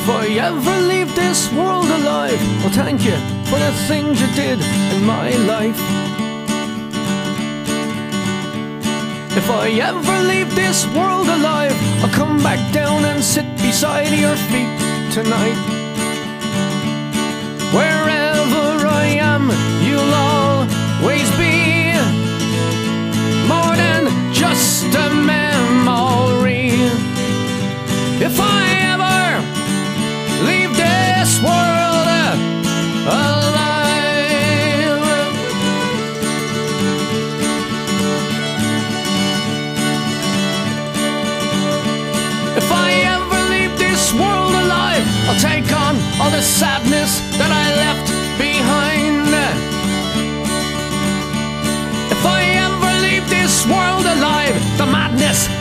If I ever leave this world alive, I'll thank you for the things you did in my life. If I ever leave this world alive, I'll come back down and sit beside your feet tonight.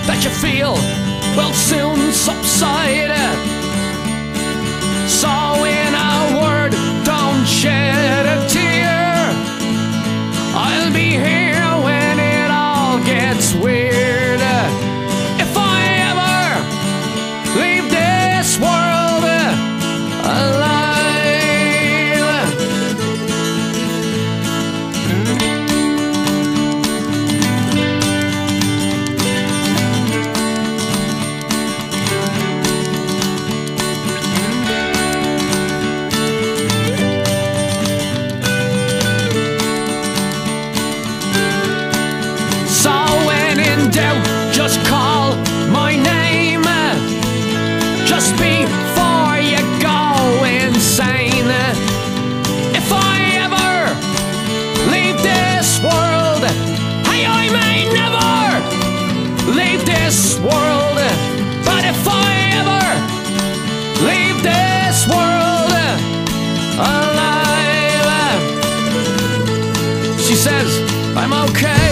That you feel will soon subside. So, in a word, don't shed a tear. I'll be here when it all gets weird. I'm okay.